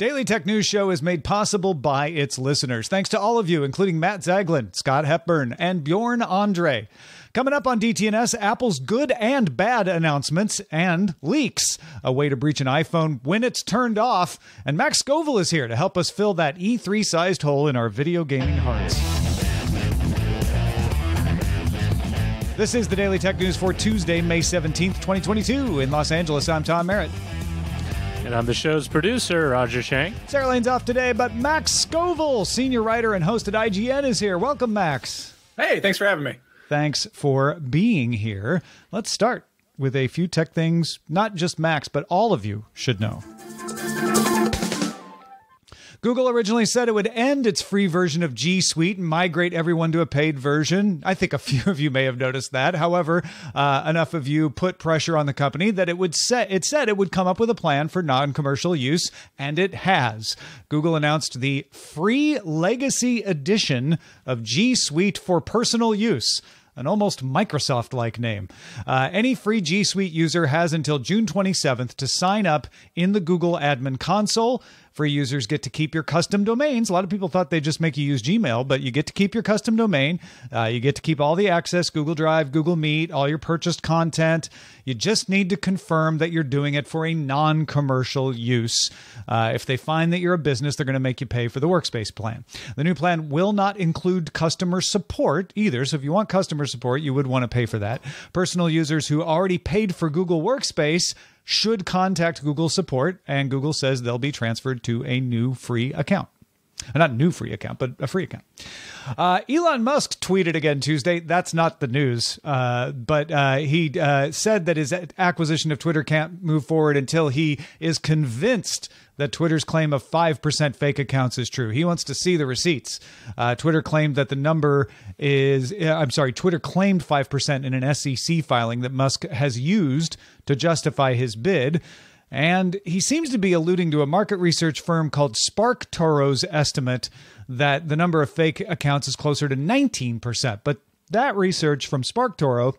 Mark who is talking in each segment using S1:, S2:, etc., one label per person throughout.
S1: Daily Tech News Show is made possible by its listeners. Thanks to all of you, including Matt Zaglin, Scott Hepburn, and Bjorn Andre. Coming up on DTNS, Apple's good and bad announcements and leaks. A way to breach an iPhone when it's turned off. And Max Scoville is here to help us fill that E3 sized hole in our video gaming hearts. This is the Daily Tech News for Tuesday, May 17th, 2022. In Los Angeles, I'm Tom Merritt.
S2: And I'm the show's producer, Roger Chang.
S1: Sarah Lane's off today, but Max Scoville, senior writer and host at IGN, is here. Welcome, Max.
S3: Hey, thanks for having me.
S1: Thanks for being here. Let's start with a few tech things not just Max, but all of you should know. Google originally said it would end its free version of G Suite and migrate everyone to a paid version. I think a few of you may have noticed that. However, uh, enough of you put pressure on the company that it would set it said it would come up with a plan for non-commercial use, and it has. Google announced the free legacy edition of G Suite for personal use an almost Microsoft like name. Uh, any free G Suite user has until June 27th to sign up in the Google Admin Console. Free users get to keep your custom domains. A lot of people thought they'd just make you use Gmail, but you get to keep your custom domain. Uh, you get to keep all the access Google Drive, Google Meet, all your purchased content. You just need to confirm that you're doing it for a non commercial use. Uh, if they find that you're a business, they're going to make you pay for the workspace plan. The new plan will not include customer support either. So if you want customer support, you would want to pay for that. Personal users who already paid for Google Workspace should contact Google support, and Google says they'll be transferred to a new free account. Uh, not new free account, but a free account. Uh, Elon Musk tweeted again Tuesday. That's not the news, uh, but uh, he uh, said that his acquisition of Twitter can't move forward until he is convinced that Twitter's claim of 5% fake accounts is true. He wants to see the receipts. Uh, Twitter claimed that the number is, I'm sorry, Twitter claimed 5% in an SEC filing that Musk has used to justify his bid. And he seems to be alluding to a market research firm called SparkToro's estimate that the number of fake accounts is closer to 19%. But that research from SparkToro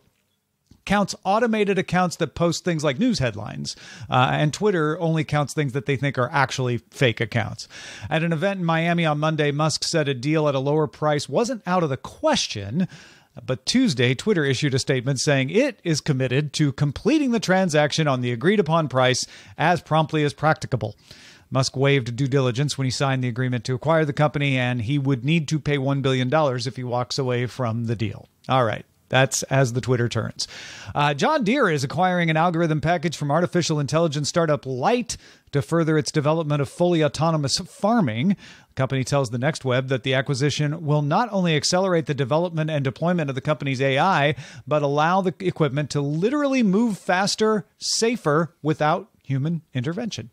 S1: counts automated accounts that post things like news headlines, uh, and Twitter only counts things that they think are actually fake accounts. At an event in Miami on Monday, Musk said a deal at a lower price wasn't out of the question. But Tuesday, Twitter issued a statement saying it is committed to completing the transaction on the agreed upon price as promptly as practicable. Musk waived due diligence when he signed the agreement to acquire the company, and he would need to pay $1 billion if he walks away from the deal. All right. That's as the Twitter turns. Uh, John Deere is acquiring an algorithm package from artificial intelligence startup Light to further its development of fully autonomous farming. The company tells the Next Web that the acquisition will not only accelerate the development and deployment of the company's AI, but allow the equipment to literally move faster, safer, without human intervention.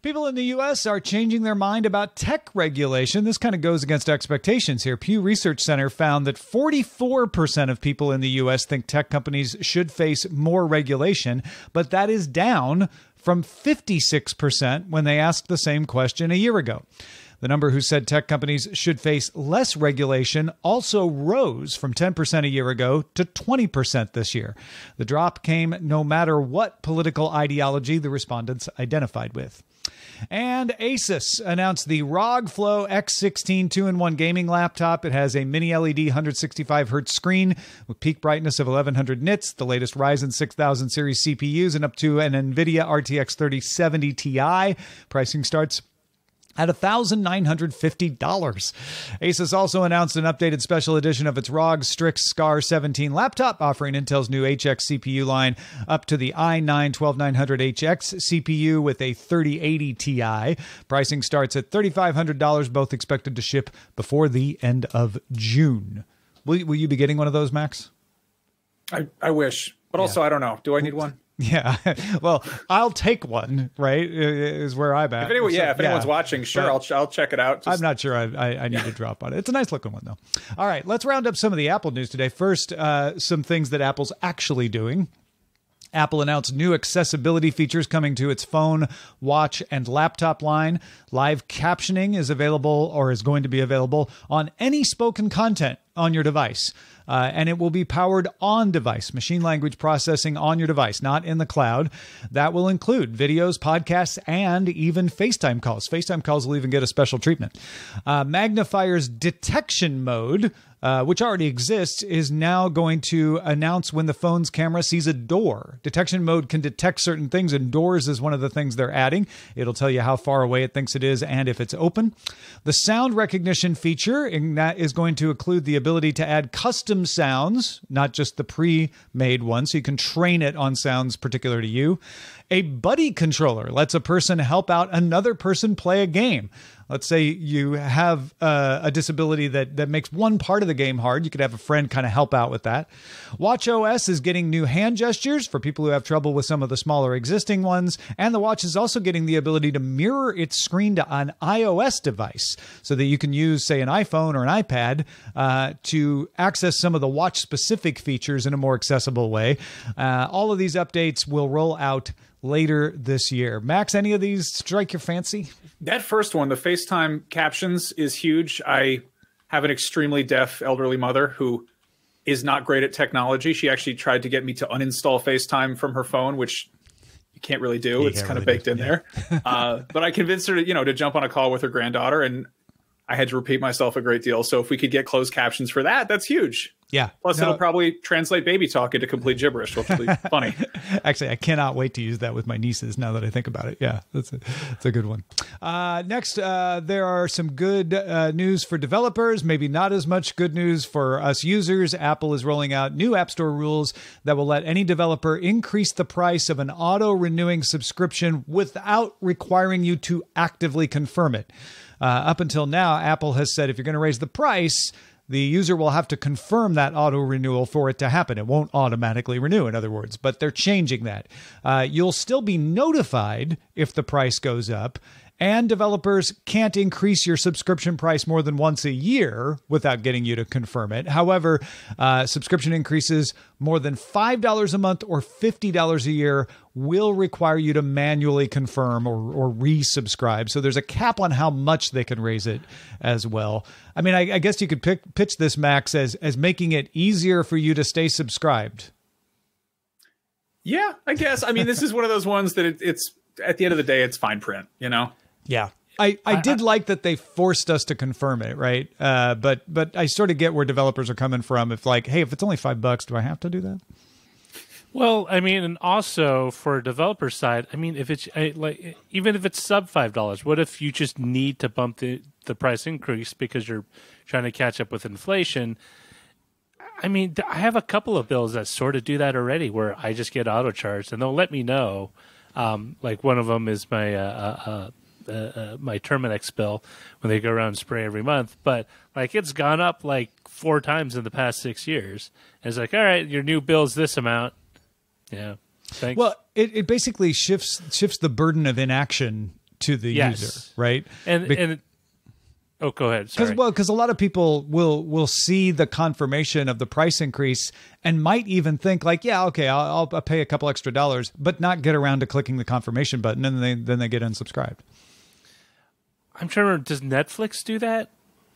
S1: People in the U.S. are changing their mind about tech regulation. This kind of goes against expectations here. Pew Research Center found that 44% of people in the U.S. think tech companies should face more regulation, but that is down from 56% when they asked the same question a year ago. The number who said tech companies should face less regulation also rose from 10% a year ago to 20% this year. The drop came no matter what political ideology the respondents identified with. And Asus announced the ROG Flow X16 2 in 1 gaming laptop. It has a mini LED 165 hertz screen with peak brightness of 1100 nits, the latest Ryzen 6000 series CPUs, and up to an NVIDIA RTX 3070 Ti. Pricing starts at $1,950. Asus also announced an updated special edition of its ROG Strix SCAR 17 laptop, offering Intel's new HX CPU line up to the i9 12900HX CPU with a 3080 Ti. Pricing starts at $3,500, both expected to ship before the end of June. Will, will you be getting one of those, Max?
S3: I, I wish, but also yeah. I don't know. Do I need one?
S1: Yeah, well, I'll take one. Right, is where I'm at.
S3: If anyone, yeah, if anyone's watching, sure, I'll I'll check it out.
S1: Just... I'm not sure I, I, I need to drop on it. It's a nice looking one though. All right, let's round up some of the Apple news today. First, uh, some things that Apple's actually doing. Apple announced new accessibility features coming to its phone, watch, and laptop line. Live captioning is available or is going to be available on any spoken content on your device. Uh, and it will be powered on device, machine language processing on your device, not in the cloud. That will include videos, podcasts, and even FaceTime calls. FaceTime calls will even get a special treatment. Uh, Magnifier's detection mode uh, which already exists, is now going to announce when the phone's camera sees a door. Detection mode can detect certain things, and doors is one of the things they're adding. It'll tell you how far away it thinks it is and if it's open. The sound recognition feature in that is going to include the ability to add custom sounds, not just the pre-made ones, so you can train it on sounds particular to you. A buddy controller lets a person help out another person play a game. Let's say you have uh, a disability that that makes one part of the game hard. You could have a friend kind of help out with that. Watch OS is getting new hand gestures for people who have trouble with some of the smaller existing ones, and the watch is also getting the ability to mirror its screen to an iOS device, so that you can use, say, an iPhone or an iPad uh, to access some of the watch specific features in a more accessible way. Uh, all of these updates will roll out later this year. Max, any of these strike your fancy?
S3: That first one, the FaceTime captions, is huge. I have an extremely deaf elderly mother who is not great at technology. She actually tried to get me to uninstall FaceTime from her phone, which you can't really do.
S1: You
S3: it's kind
S1: really
S3: of baked
S1: do.
S3: in
S1: Yeah.
S3: there. uh, but I convinced her to, you know, to jump on a call with her granddaughter, and I had to repeat myself a great deal. So if we could get closed captions for that, that's huge.
S1: Yeah.
S3: Plus,
S1: No,
S3: it'll probably translate baby talk into complete gibberish, which will be funny.
S1: Actually, I cannot wait to use that with my nieces now that I think about it. Yeah, that's a, that's a good one. Uh, next, uh, there are some good uh, news for developers, maybe not as much good news for us users. Apple is rolling out new App Store rules that will let any developer increase the price of an auto renewing subscription without requiring you to actively confirm it. Uh, up until now, Apple has said if you're going to raise the price, the user will have to confirm that auto renewal for it to happen. It won't automatically renew, in other words, but they're changing that. Uh, you'll still be notified if the price goes up. And developers can't increase your subscription price more than once a year without getting you to confirm it. However, uh, subscription increases more than $5 a month or $50 a year will require you to manually confirm or, or resubscribe. So there's a cap on how much they can raise it as well. I mean, I, I guess you could pick, pitch this, Max, as, as making it easier for you to stay subscribed.
S3: Yeah, I guess. I mean, this is one of those ones that it, it's at the end of the day, it's fine print, you know?
S1: Yeah. I, I did like that they forced us to confirm it, right? Uh, but but I sort of get where developers are coming from. If like, hey, if it's only five bucks, do I have to do that?
S2: Well, I mean, and also for developer side, I mean, if it's I, like even if it's sub five dollars, what if you just need to bump the the price increase because you're trying to catch up with inflation? I mean, I have a couple of bills that sort of do that already, where I just get auto charged, and they'll let me know. Um, like one of them is my uh, uh, uh, uh, my Terminix bill when they go around and spray every month, but like it's gone up like four times in the past six years. And it's like, all right, your new bill's this amount. Yeah, thanks.
S1: Well, it, it basically shifts shifts the burden of inaction to the
S2: Yes.
S1: user, right?
S2: and
S1: Bec-
S2: and oh, go ahead.
S1: Because well, because a lot of people will will see the confirmation of the price increase and might even think like, yeah, okay, I'll, I'll pay a couple extra dollars, but not get around to clicking the confirmation button, and then they then they get unsubscribed.
S2: I'm trying to remember, does Netflix do that?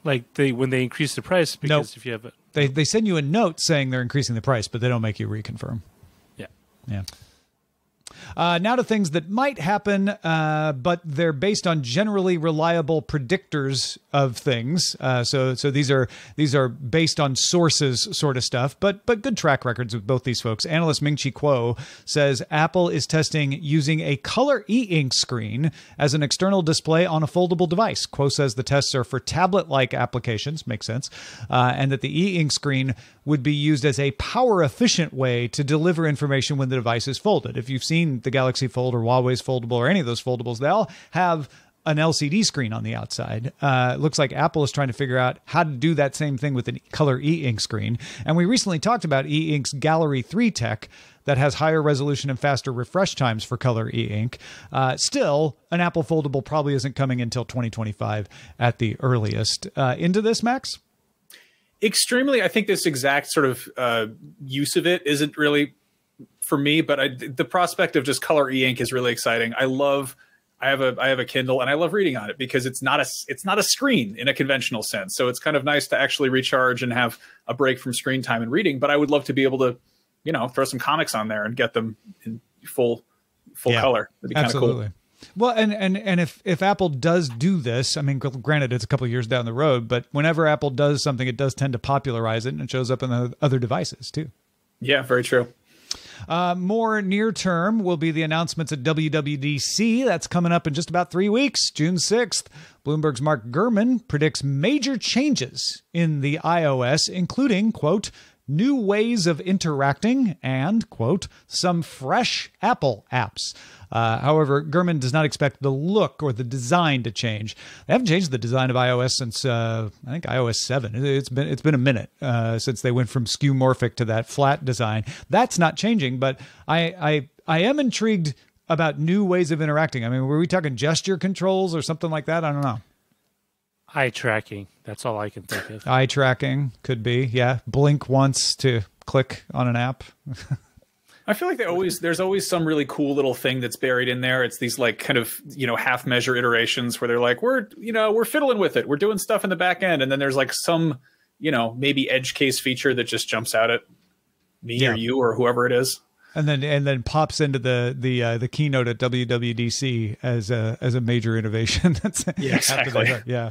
S2: Like they when they increase the price because
S1: Nope.
S2: if you have a
S1: They they send you a note saying they're increasing the price, but they don't make you reconfirm.
S2: yeah.
S1: Yeah. Uh, now to things that might happen, uh, but they're based on generally reliable predictors of things. Uh, so, so these are these are based on sources, sort of stuff. But but good track records with both these folks. Analyst Ming Chi Kuo says Apple is testing using a color e-ink screen as an external display on a foldable device. Kuo says the tests are for tablet-like applications, makes sense, uh, and that the e-ink screen would be used as a power efficient way to deliver information when the device is folded. If you've seen the Galaxy Fold or Huawei's foldable or any of those foldables, they all have an LCD screen on the outside. Uh, looks like Apple is trying to figure out how to do that same thing with a color e-ink screen. And we recently talked about e-ink's Gallery 3 tech that has higher resolution and faster refresh times for color e-ink. Uh, still, an Apple foldable probably isn't coming until 2025 at the earliest. Uh, into this, Max?
S3: Extremely i think this exact sort of uh, use of it isn't really for me, but I, the prospect of just color e-ink is really exciting. I love. I have a I have a Kindle and I love reading on it because it's not a it's not a screen in a conventional sense. So it's kind of nice to actually recharge and have a break from screen time and reading. But I would love to be able to, you know, throw some comics on there and get them in full full
S1: Yeah,
S3: color. That'd be kind of
S1: Absolutely.
S3: cool.
S1: Well, and, and and if if Apple does do this, I mean, granted, it's a couple years down the road, but whenever Apple does something, it does tend to popularize it, and it shows up in the other devices too.
S3: Yeah, very true.
S1: Uh, more near term will be the announcements at WWDC. That's coming up in just about three weeks, June 6th. Bloomberg's Mark Gurman predicts major changes in the iOS, including, quote, new ways of interacting and, quote, some fresh Apple apps. Uh, however, Gurman does not expect the look or the design to change. They haven't changed the design of iOS since uh, I think iOS seven. It- It's been it's been a minute uh, since they went from skeuomorphic to that flat design. That's not changing, but I I I am intrigued about new ways of interacting. I mean, were we talking gesture controls or something like that? I don't know.
S2: Eye tracking. That's all I can think of.
S1: Eye tracking could be, yeah. Blink once to click on an app.
S3: I feel like they always there's always some really cool little thing that's buried in there. It's these like kind of you know half measure iterations where they're like we're you know we're fiddling with it, we're doing stuff in the back end, and then there's like some you know maybe edge case feature that just jumps out at me
S1: Yeah.
S3: or you or whoever it is.
S1: And then and then pops into the the uh, the keynote at WWDC as a as a major innovation. That's
S3: Yeah, exactly.
S1: yeah.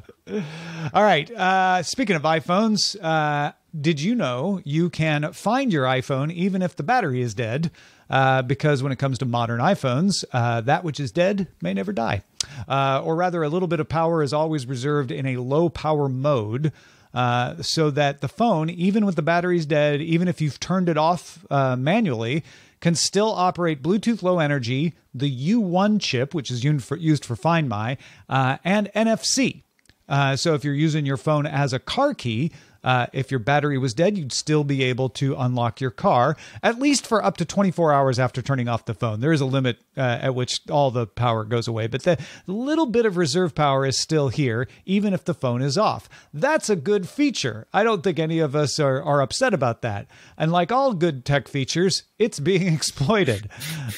S1: All right. Uh, speaking of iPhones, uh, did you know you can find your iPhone even if the battery is dead? Uh, because when it comes to modern iPhones, uh, that which is dead may never die. Uh, or rather, a little bit of power is always reserved in a low power mode uh, so that the phone, even with the batteries dead, even if you've turned it off uh, manually, can still operate Bluetooth Low Energy, the U1 chip, which is used for, used for Find My, uh, and NFC. Uh, so if you're using your phone as a car key, uh, if your battery was dead, you'd still be able to unlock your car, at least for up to 24 hours after turning off the phone. There is a limit uh, at which all the power goes away, but the little bit of reserve power is still here, even if the phone is off. That's a good feature. I don't think any of us are, are upset about that. And like all good tech features, it's being exploited.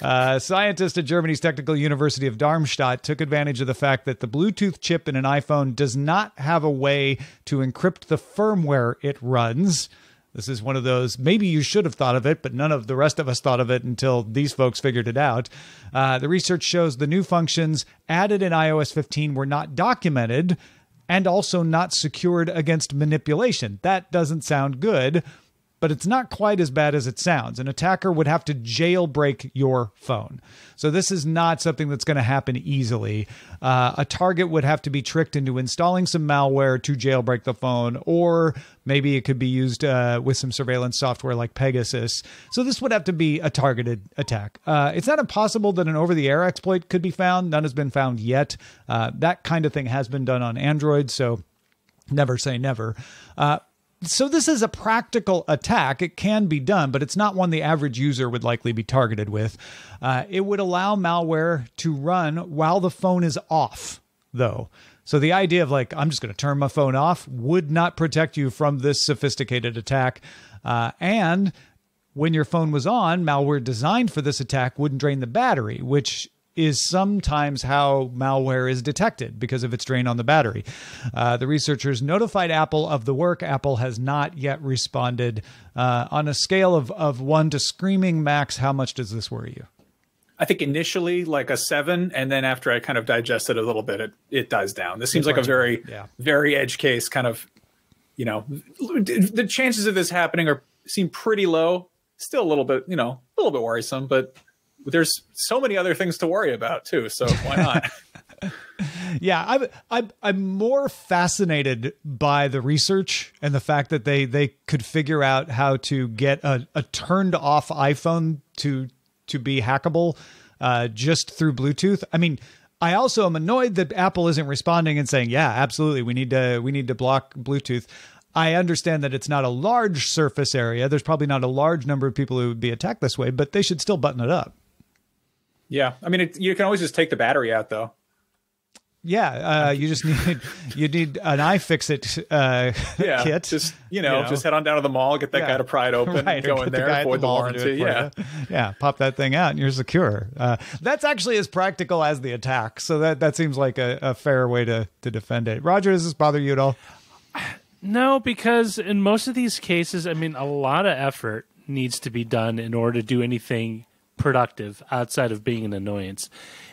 S1: Uh, scientists at Germany's Technical University of Darmstadt took advantage of the fact that the Bluetooth chip in an iPhone does not have a way to encrypt the firmware it runs. This is one of those, maybe you should have thought of it, but none of the rest of us thought of it until these folks figured it out. Uh, the research shows the new functions added in iOS 15 were not documented and also not secured against manipulation. That doesn't sound good but it's not quite as bad as it sounds. An attacker would have to jailbreak your phone. So this is not something that's going to happen easily. Uh, a target would have to be tricked into installing some malware to jailbreak the phone, or maybe it could be used uh, with some surveillance software like Pegasus. So this would have to be a targeted attack. Uh, it's not impossible that an over-the-air exploit could be found. None has been found yet. Uh, that kind of thing has been done on Android, so never say never. So this is a practical attack. It can be done, but it's not one the average user would likely be targeted with. Uh, it would allow malware to run while the phone is off, though. So the idea of like I'm just going to turn my phone off would not protect you from this sophisticated attack, uh, and when your phone was on, malware designed for this attack wouldn't drain the battery, which is sometimes how malware is detected because of its drain on the battery. Uh, the researchers notified Apple of the work. Apple has not yet responded. Uh, on a scale of, of one to screaming max, how much does this worry you?
S3: I think initially like a seven, and then after I kind of digest it a little bit, it it dies down. This seems like a very
S1: Yeah.
S3: very edge case kind of. You know, the chances of this happening are seem pretty low. Still a little bit, you know, a little bit worrisome, but there's so many other things to worry about too. So why not?
S1: Yeah, I'm, I'm I'm more fascinated by the research and the fact that they they could figure out how to get a, a turned off iPhone to to be hackable uh, just through Bluetooth. I mean, I also am annoyed that Apple isn't responding and saying, "Yeah, absolutely, we need to we need to block Bluetooth." I understand that it's not a large surface area. There's probably not a large number of people who would be attacked this way, but they should still button it up.
S3: Yeah, I mean, it, you can always just take the battery out though.
S1: Yeah, uh, you just need you need an iFixit uh,
S3: yeah,
S1: kit.
S3: Just you know,
S1: you know.
S3: just head on down to the mall, get that
S1: Yeah.
S3: guy to pry it open,
S1: Right,
S3: and go in there,
S1: guy at
S3: avoid the
S1: mall
S3: warranty.
S1: it
S3: Yeah,
S1: you. yeah, pop that thing out and you're secure. Uh, that's actually as practical as the attack, so that that seems like a, a fair way to to defend it. Roger, does this bother you at all?
S2: No, because in most of these cases, I mean, a lot of effort needs to be done in order to do anything productive outside of being an annoyance.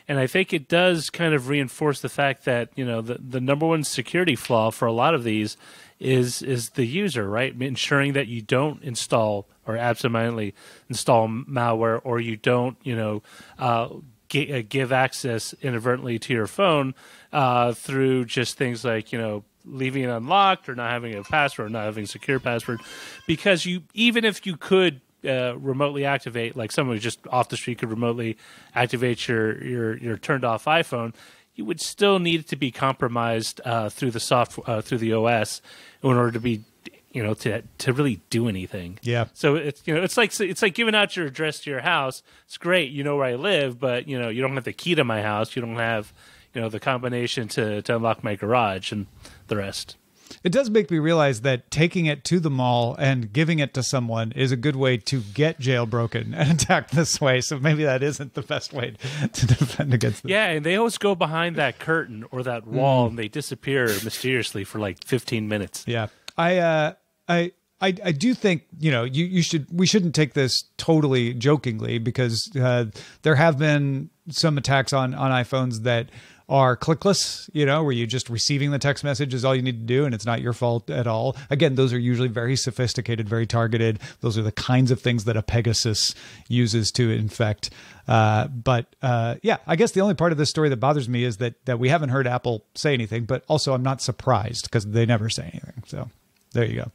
S2: And I think it does kind of reinforce the fact that, you know, the, the number one security flaw for a lot of these is is the user, right? Ensuring that you don't install or absentmindedly install malware or you don't, you know, uh, gi- uh, give access inadvertently to your phone uh, through just things like, you know, leaving it unlocked or not having a password, or not having a secure password, because you even if you could uh, remotely activate, like someone who just off the street could remotely activate your your your turned off iPhone, you would still need it to be compromised uh, through the soft uh, through the OS in order to be you know to to really do anything.
S1: Yeah.
S2: So it's you know it's like it's like giving out your address to your house. It's great, you know where I live, but you know you don't have the key to my house. You don't have you know the combination to to unlock my garage and the rest.
S1: It does make me realize that taking it to the mall and giving it to someone is a good way to get jailbroken and attacked this way. So maybe that isn't the best way to defend against this.
S2: Yeah, and they always go behind that curtain or that wall and they disappear mysteriously for like 15 minutes.
S1: Yeah. I uh I I, I do think you know you, you should we shouldn't take this totally jokingly because uh, there have been some attacks on on iPhones that are clickless you know where you're just receiving the text message is all you need to do and it's not your fault at all. Again those are usually very sophisticated very targeted. Those are the kinds of things that a Pegasus uses to infect. Uh, but uh, yeah I guess the only part of this story that bothers me is that that we haven't heard Apple say anything but also I'm not surprised because they never say anything so there you go.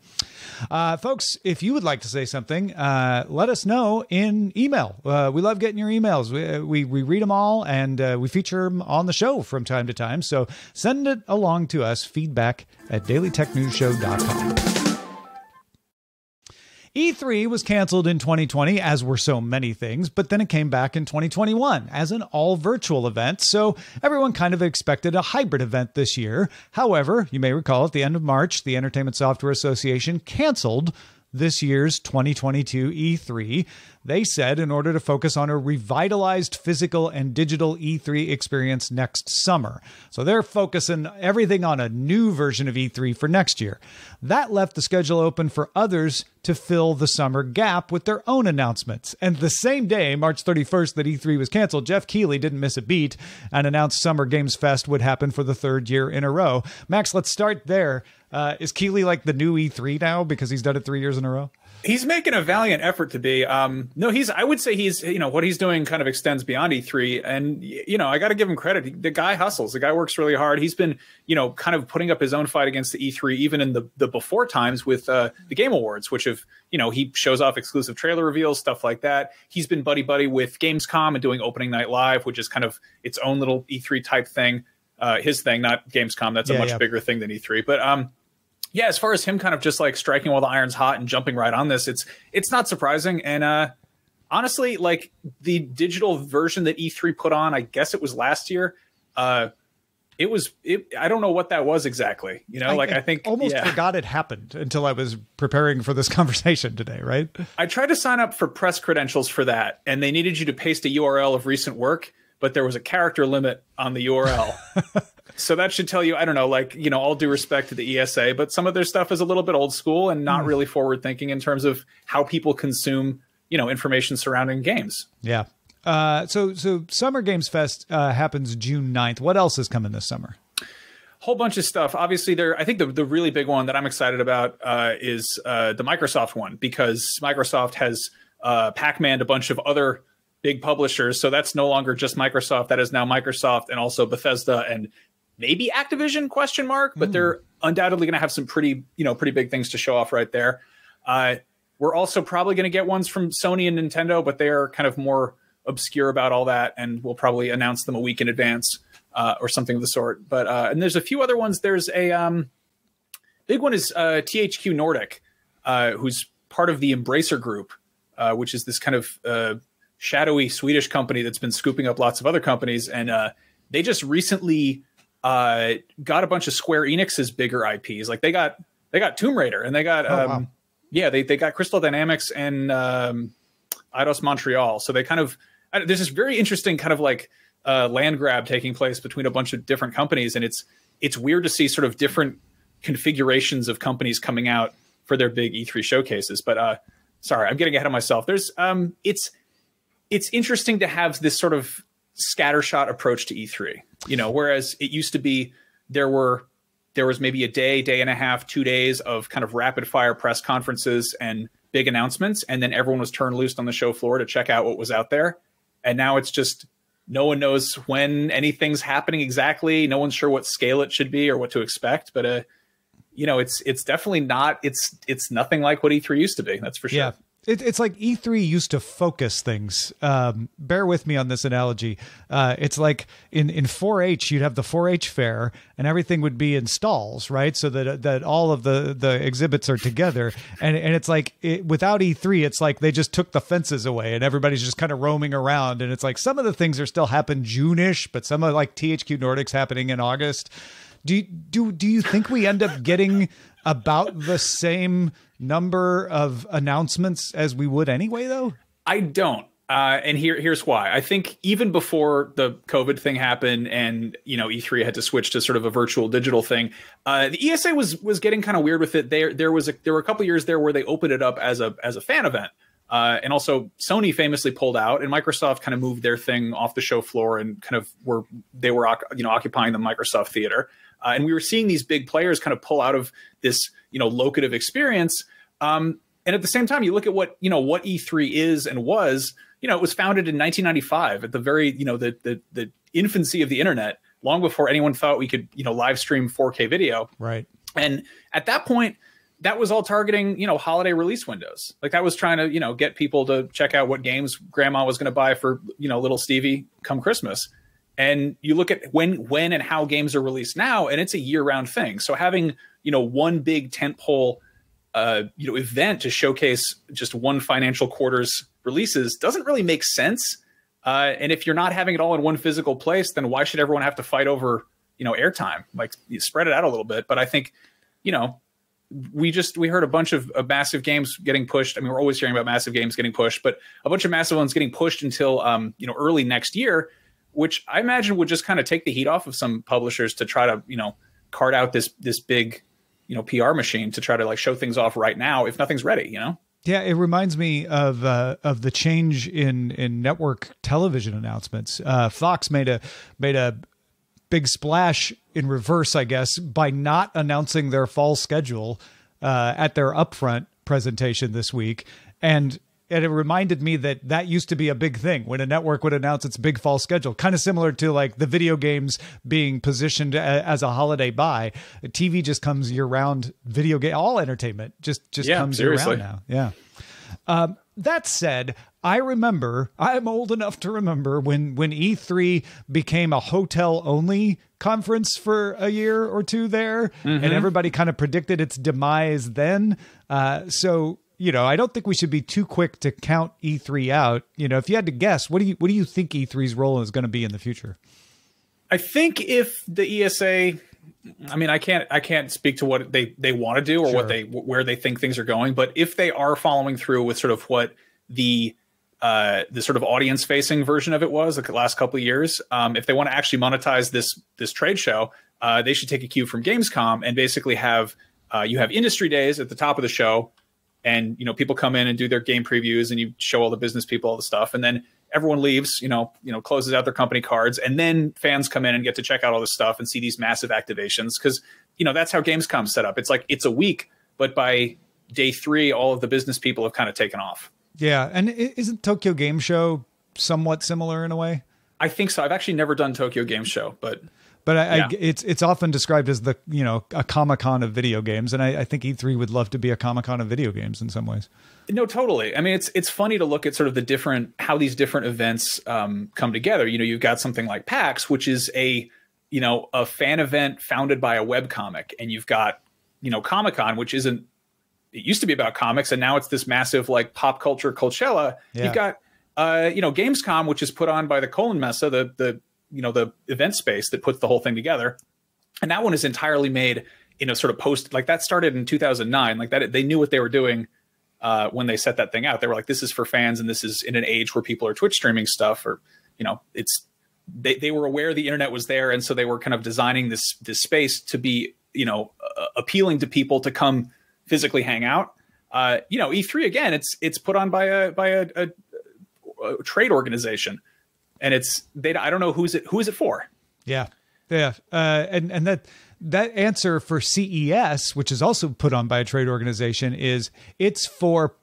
S1: Uh, folks, if you would like to say something, uh, let us know in email. Uh, we love getting your emails. We, we, we read them all and uh, we feature them on the show from time to time. So send it along to us, feedback at dailytechnewsshow.com. E3 E was canceled in 2020, as were so many things, but then it came back in 2021 as an all virtual event, so everyone kind of expected a hybrid event this year. However, you may recall at the end of March, the Entertainment Software Association canceled this year's 2022 E3. They said in order to focus on a revitalized physical and digital E3 experience next summer. So they're focusing everything on a new version of E3 for next year. That left the schedule open for others to fill the summer gap with their own announcements. And the same day, March 31st, that E3 was canceled, Geoff Keighley didn't miss a beat and announced Summer Games Fest would happen for the third year in a row. Max, let's start there. Uh, is Keighley like the new E3 now because he's done it three years in a row?
S3: He's making a valiant effort to be. Um, no, he's. I would say he's. You know what he's doing kind of extends beyond E3, and you know I got to give him credit. The guy hustles. The guy works really hard. He's been, you know, kind of putting up his own fight against the E3, even in the the before times with uh, the Game Awards, which have, you know, he shows off exclusive trailer reveals, stuff like that. He's been buddy buddy with Gamescom and doing opening night live, which is kind of its own little E3 type thing. Uh, his thing, not Gamescom. That's a
S1: Yeah,
S3: much
S1: yeah.
S3: bigger thing than E3. But um, yeah, as far as him kind of just like striking while the iron's hot and jumping right on this, it's it's not surprising. And uh honestly, like the digital version that E3 put on, I guess it was last year. Uh it was it I don't know what that was exactly. You know, like I, think
S1: almost
S3: yeah.
S1: forgot it happened until I was preparing for this conversation today, right?
S3: I tried to sign up for press credentials for that, and they needed you to paste a URL of recent work, but there was a character limit on the URL. so that should tell you, I don't know, like, you know, all due respect to the ESA, but some of their stuff is a little bit old school and not really forward thinking in terms of how people consume, you know, information surrounding games.
S1: Yeah. Uh, so so Summer Games Fest uh, happens June 9th. What else is coming this summer?
S3: whole bunch of stuff. Obviously, there. I think the the really big one that I'm excited about uh, is uh, the Microsoft one because Microsoft has uh, Pac-Man a bunch of other big publishers. So that's no longer just Microsoft. That is now Microsoft and also Bethesda and maybe Activision question mark. But they're undoubtedly going to have some pretty you know pretty big things to show off right there. Uh, we're also probably going to get ones from Sony and Nintendo, but they are kind of more obscure about all that, and we'll probably announce them a week in advance uh, or something of the sort. But uh, and there's a few other ones. There's a um, big one is uh, THQ Nordic, uh, who's part of the Embracer Group, uh, which is this kind of uh, shadowy Swedish company that's been scooping up lots of other companies, and uh, they just recently uh, got a bunch of Square Enix's bigger IPs. Like they got they got Tomb Raider and they got
S1: Oh,
S3: um,
S1: wow.
S3: yeah they they got Crystal Dynamics and um, Eidos Montreal. So they kind of there's this very interesting kind of like uh, land grab taking place between a bunch of different companies, and it's it's weird to see sort of different configurations of companies coming out for their big E3 showcases. But uh, sorry, I'm getting ahead of myself. There's um, it's it's interesting to have this sort of scattershot approach to E3. You know, whereas it used to be there were there was maybe a day, day and a half, two days of kind of rapid fire press conferences and big announcements, and then everyone was turned loose on the show floor to check out what was out there. And now it's just no one knows when anything's happening exactly. No one's sure what scale it should be or what to expect. But uh, you know, it's it's definitely not. It's it's nothing like what E3 used to be. That's for sure.
S1: Yeah. It, it's like E3 used to focus things. Um, bear with me on this analogy. Uh, it's like in, in 4-H, you'd have the 4-H fair, and everything would be in stalls, right? So that that all of the, the exhibits are together. And and it's like it, without E3, it's like they just took the fences away, and everybody's just kind of roaming around. And it's like some of the things are still happen June-ish, but some of like THQ Nordic's happening in August. Do do do you think we end up getting about the same number of announcements as we would anyway, though?
S3: I don't. Uh, and here, here's why. I think even before the COVID thing happened, and you know, E3 had to switch to sort of a virtual digital thing, uh, the ESA was was getting kind of weird with it. There, there was a, there were a couple years there where they opened it up as a as a fan event, uh, and also Sony famously pulled out, and Microsoft kind of moved their thing off the show floor and kind of were they were you know occupying the Microsoft theater, uh, and we were seeing these big players kind of pull out of this you know locative experience. Um, and at the same time, you look at what you know what E3 is and was. You know, it was founded in 1995 at the very you know the the, the infancy of the internet, long before anyone thought we could you know live stream 4K video.
S1: Right.
S3: And at that point, that was all targeting, you know, holiday release windows. Like that was trying to, you know, get people to check out what games grandma was going to buy for, you know, little Stevie come Christmas. And you look at when when and how games are released now, and it's a year-round thing. So having, you know, one big tentpole uh, you know, event to showcase just one financial quarter's releases doesn't really make sense. Uh, and if you're not having it all in one physical place, then why should everyone have to fight over, you know, airtime? Like spread it out a little bit. But I think, you know, we just we heard a bunch of, of massive games getting pushed. I mean, we're always hearing about massive games getting pushed, but a bunch of massive ones getting pushed until um, you know early next year, which I imagine would just kind of take the heat off of some publishers to try to you know cart out this this big you know PR machine to try to like show things off right now if nothing's ready. You know.
S1: Yeah, it reminds me of uh, of the change in in network television announcements. Uh, Fox made a made a big splash in reverse, I guess, by not announcing their fall schedule uh, at their upfront presentation this week, and and it reminded me that that used to be a big thing when a network would announce its big fall schedule, kind of similar to like the video games being positioned as a holiday buy. TV just comes year round. Video game, all entertainment just just
S3: Yeah,
S1: comes
S3: seriously.
S1: year round now. Yeah. Um, that said, I remember I'm old enough to remember when when E3 became a hotel only conference for a year or two there, and everybody kind of predicted its demise then. Uh, so you know, I don't think we should be too quick to count E3 out. You know, if you had to guess, what do you what do you think E3's role is going to be in the future?
S3: I think if the ESA, I mean, I can't I can't speak to what they they want to do or
S1: Sure.
S3: what they where they think things are going, but if they are following through with sort of what the uh, the sort of audience facing version of it was the last couple of years, um, if they want to actually monetize this this trade show, uh, they should take a cue from Gamescom and basically have uh, you have industry days at the top of the show, and you know people come in and do their game previews, and you show all the business people all the stuff, and then everyone leaves, you know, you know, closes out their company cards, and then fans come in and get to check out all this stuff and see these massive activations because you know that's how Gamescom's set up. It's like it's a week, but by day three, all of the business people have kind of taken off.
S1: Yeah, and isn't Tokyo Game Show somewhat similar in a way?
S3: I think so. I've actually never done Tokyo Game Show, but
S1: But I,
S3: Yeah.
S1: I, it's it's often described as the you know a Comic Con of video games, and I, I think E3 would love to be a Comic Con of video games in some ways.
S3: No, totally. I mean, it's it's funny to look at sort of the different how these different events um, come together. You know, you've got something like PAX, which is a you know a fan event founded by a web comic, and you've got you know Comic Con, which isn't. It used to be about comics, and now it's this massive like pop culture Coachella.
S1: Yeah.
S3: You've got uh, you know Gamescom, which is put on by the Koelnmesse, the the you know the event space that puts the whole thing together. and that one is entirely made in a sort of post like that started in 2009. Like that, they knew what they were doing uh, when they set that thing out. They were like, "This is for fans, and this is in an age where people are Twitch streaming stuff, or you know, it's." They, they were aware the internet was there, and so they were kind of designing this this space to be you know uh, appealing to people to come physically hang out. Uh, you know, E3 again, it's it's put on by a by a, a, a trade organization, and it's they. I don't know who's it who is it for.
S1: Yeah, yeah, uh, and and that that answer for CES, which is also put on by a trade organization, is it's for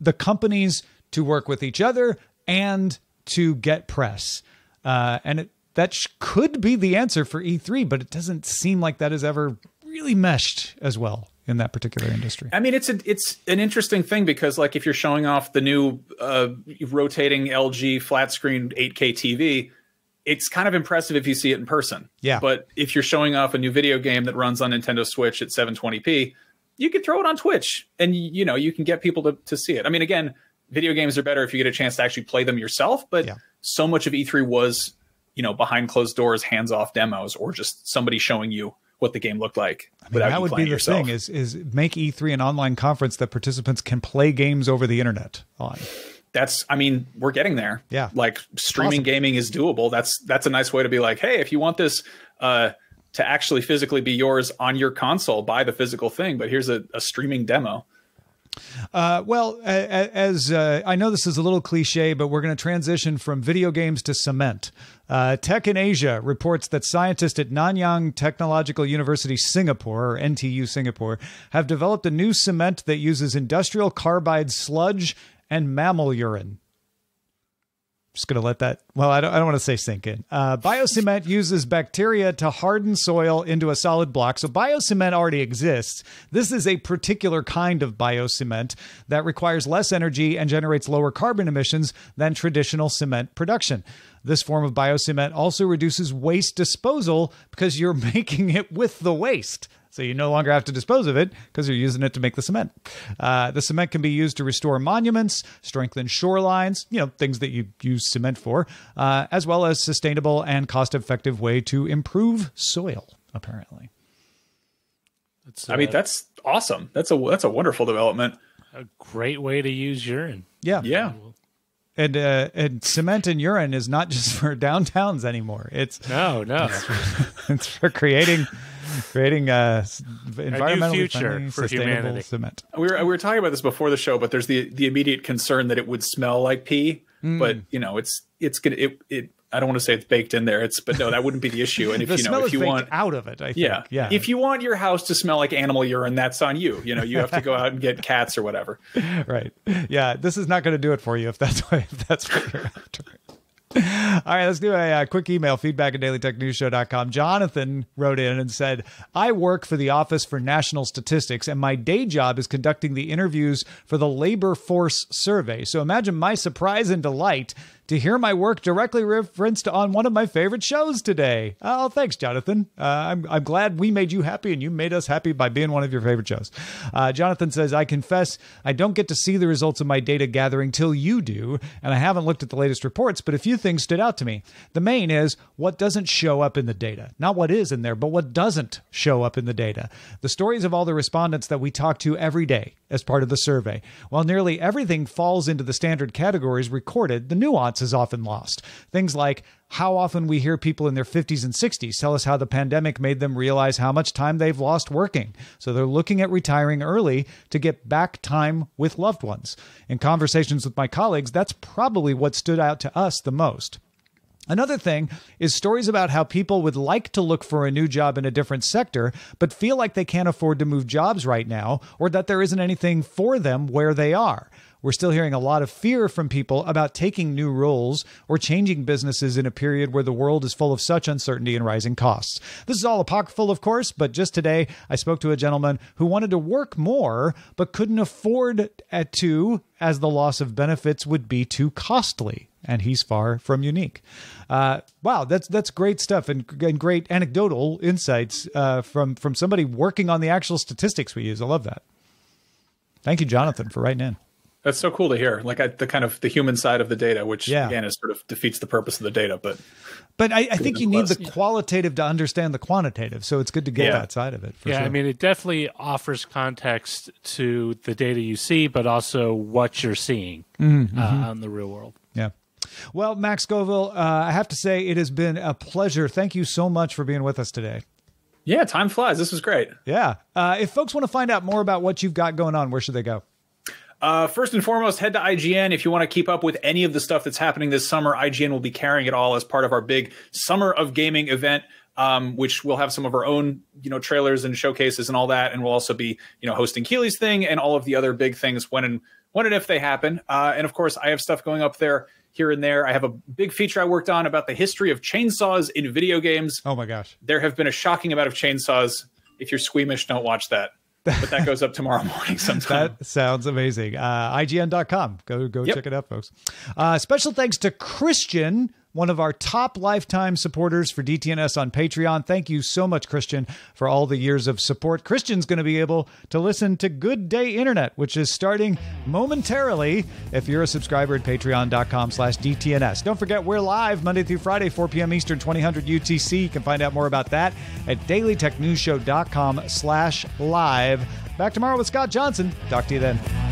S1: the companies to work with each other and to get press, uh, and it, that sh- could be the answer for E3, but it doesn't seem like that has ever really meshed as well in that particular industry.
S3: I mean, it's a, it's an interesting thing because like if you're showing off the new uh, rotating LG flat screen 8K TV, it's kind of impressive if you see it in person.
S1: Yeah.
S3: But if you're showing off a new video game that runs on Nintendo Switch at 720p, you could throw it on Twitch and you know you can get people to to see it. I mean, again, video games are better if you get a chance to actually play them yourself. But
S1: Yeah.
S3: so much of E3 was you know behind closed doors, hands off demos, or just somebody showing you what the game looked like without
S1: that
S3: you
S1: would be the
S3: yourself.
S1: thing is is make E3 an online conference that participants can play games over the internet on.
S3: that's i mean we're getting there
S1: Yeah.
S3: like streaming
S1: Awesome.
S3: gaming is doable that's that's a nice way to be like hey if you want this uh to actually physically be yours on your console buy the physical thing but here's a, a streaming demo
S1: Uh, well, as uh, I know this is a little cliche, but we're going to transition from video games to cement. Uh, Tech in Asia reports that scientists at Nanyang Technological University Singapore, or NTU Singapore, have developed a new cement that uses industrial carbide sludge and mammal urine. Just going to let that, well, I don't, I don't want to say sink in. Uh, biocement uses bacteria to harden soil into a solid block. So biocement already exists. This is a particular kind of biocement that requires less energy and generates lower carbon emissions than traditional cement production. This form of biocement also reduces waste disposal because you're making it with the waste. So you no longer have to dispose of it because you're using it to make the cement. Uh, the cement can be used to restore monuments, strengthen shorelines, you know, things that you use cement for, uh, as well as sustainable and cost-effective way to improve soil. Apparently,
S2: It's
S3: i mean
S2: uh,
S3: that's awesome that's a that's a wonderful development
S2: a great way to use urine.
S1: yeah,
S3: yeah
S1: And uh, and cement and urine is not just for downtowns anymore. It's
S2: No, no.
S1: it's for creating creating uh, s- environmentally
S2: future
S1: friendly,
S2: for
S1: sustainable
S2: humanity.
S1: cement.
S3: we were, we were talking about this before the show but there's the the immediate concern that it would smell like pee
S1: Hmm.
S3: but you know it's it's gonna it, it i don't want to say it's baked in there it's but no that wouldn't be the issue and if you know if you want
S1: out of it. I think.
S3: Yeah.
S1: yeah.
S3: If you want your house to smell like animal urine, that's on you. You know, you have to go out and get cats or whatever.
S1: right. Yeah, this is not going to do it for you if that's what if that's what you're after. All right, let's do a, uh quick email feedback at dailytechnewsshow.com. Jonathan wrote in and said, I work for the Office for National Statistics, and my day job is conducting the interviews for the labor force survey. So imagine my surprise and delight to hear my work directly referenced on one of my favorite shows today. Oh, thanks, Jonathan. Uh, I'm, I'm glad we made you happy and you made us happy by being one of your favorite shows. Uh, Jonathan says, I confess I don't get to see the results of my data gathering till you do, and I haven't looked at the latest reports, but a few things stood out to me. The main is what doesn't show up in the data. Not what is in there, but what doesn't show up in the data. The stories of all the respondents that we talk to every day as part of the survey. While nearly everything falls into the standard categories recorded, the nuance is often lost. Things like how often we hear people in their 50s and 60s tell us how the pandemic made them realize how much time they've lost working. So they're looking at retiring early to get back time with loved ones. In conversations with my colleagues, that's probably what stood out to us the most. Another thing is stories about how people would like to look for a new job in a different sector, but feel like they can't afford to move jobs right now, or that there isn't anything for them where they are. We're still hearing a lot of fear from people about taking new roles or changing businesses in a period where the world is full of such uncertainty and rising costs. This is all apocryphal, of course, but just today I spoke to a gentleman who wanted to work more but couldn't afford to, as the loss of benefits would be too costly and he's far from unique. Uh, wow, that's that's great stuff and, and great anecdotal insights uh, from from somebody working on the actual statistics we use. I love that. Thank you, Jonathan, for writing in.
S3: That's so cool to hear. Like I, the kind of the human side of the data, which
S1: Yeah.
S3: again is sort of defeats the purpose of the data. But
S1: But I, I think you need the
S3: nonetheless.
S1: qualitative to understand the quantitative. So it's good to get
S3: Yeah.
S1: that side of it. For
S2: yeah,
S1: sure.
S2: I mean, it definitely offers context to the data you see, but also what you're seeing
S1: Mm-hmm.
S2: uh, out in the real world.
S1: Yeah. Well, Max Scoville, uh, I have to say it has been a pleasure. Thank you so much for being with us today.
S3: yeah, time flies. This was great.
S1: Yeah. Uh, if folks want to find out more about what you've got going on, where should they go?
S3: Uh, first and foremost, head to IGN if you want to keep up with any of the stuff that's happening this summer. IGN will be carrying it all as part of our big Summer of Gaming event, um, which will have some of our own, you know, trailers and showcases and all that, and we'll also be, you know, hosting Keighley's thing and all of the other big things when and when and if they happen. Uh, and of course, I have stuff going up there here and there. I have a big feature I worked on about the history of chainsaws in video games.
S1: Oh, my gosh.
S3: There have been a shocking amount of chainsaws. If you're squeamish, don't watch that. But that goes up tomorrow morning sometime.
S1: That sounds amazing. Uh, IGN.com. Go go
S3: Yep.
S1: check it out, folks. Uh, special thanks to Christian, one of our top lifetime supporters for DTNS on Patreon. Thank you so much, Christian, for all the years of support. Christian's going to be able to listen to Good Day Internet, which is starting momentarily if you're a subscriber at patreon.com slash DTNS. Don't forget, we're live Monday through Friday, 4 p.m. Eastern, 2000 UTC. You can find out more about that at dailytechnewsshow.com slash live. Back tomorrow with Scott Johnson. Talk to you then.